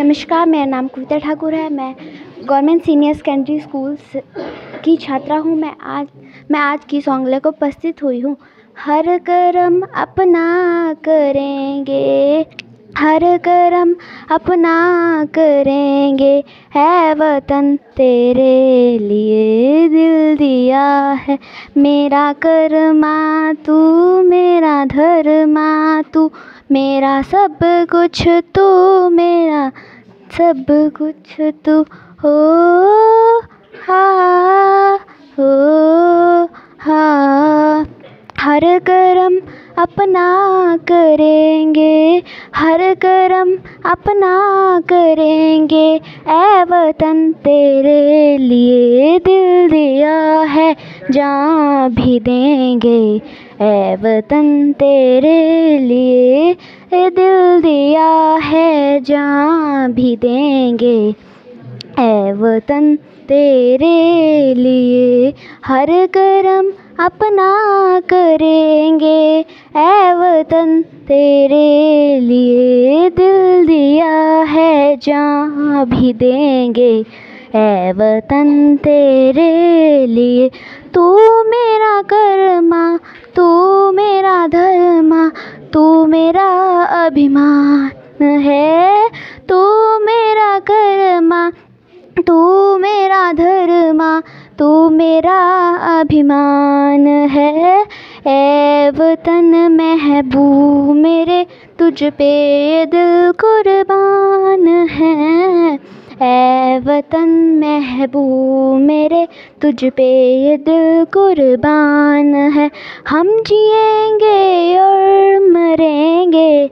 नमस्कार, मेरा नाम कविता ठाकुर है। मैं गवर्नमेंट सीनियर सेकेंडरी स्कूल की छात्रा हूँ। मैं आज मैं आज की सॉन्ग को उपस्थित हुई हूँ। हर कर्म अपना करेंगे, हर कर्म अपना करेंगे। है वतन तेरे लिए दिल दिया है। मेरा कर्मा तू, मेरा धर्मा तू। मेरा सब कुछ तू, मेरा सब कुछ तू हो, हा हो, हा। हर कर्म अपना करेंगे, हर कर्म अपना करेंगे। ए वतन तेरे लिए दिल दिया है, जहाँ भी देंगे। ए वतन तेरे लिए दिल दिया है, जहाँ भी देंगे। ए वतन तेरे लिए हर कर्म अपना करेंगे। ए वतन तेरे लिए दिल दिया है, जहाँ भी देंगे। ए वतन तेरे लिए तू मेरा कर्मा मेरा अभिमान है। तू मेरा कर्मा, तू मेरा धर्मा, तू मेरा अभिमान है। ए वतन महबूब मेरे तुझ पे दिल कुर्बान है। वतन महबूब, मेरे तुझ पे ये दिल कुर्बान है। हम जिएँगे और मरेंगे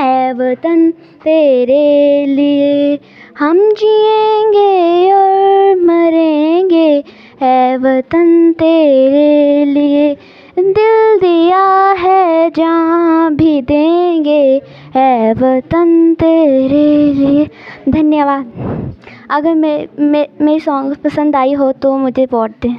ए वतन तेरे लिए। हम जिएँगे और मरेंगे ए वतन तेरे लिए। दिल दिया है, जहाँ भी देंगे ए वतन तेरे लिए। धन्यवाद। अगर मे, मेरी सॉन्ग पसंद आई हो तो मुझे वोट दें।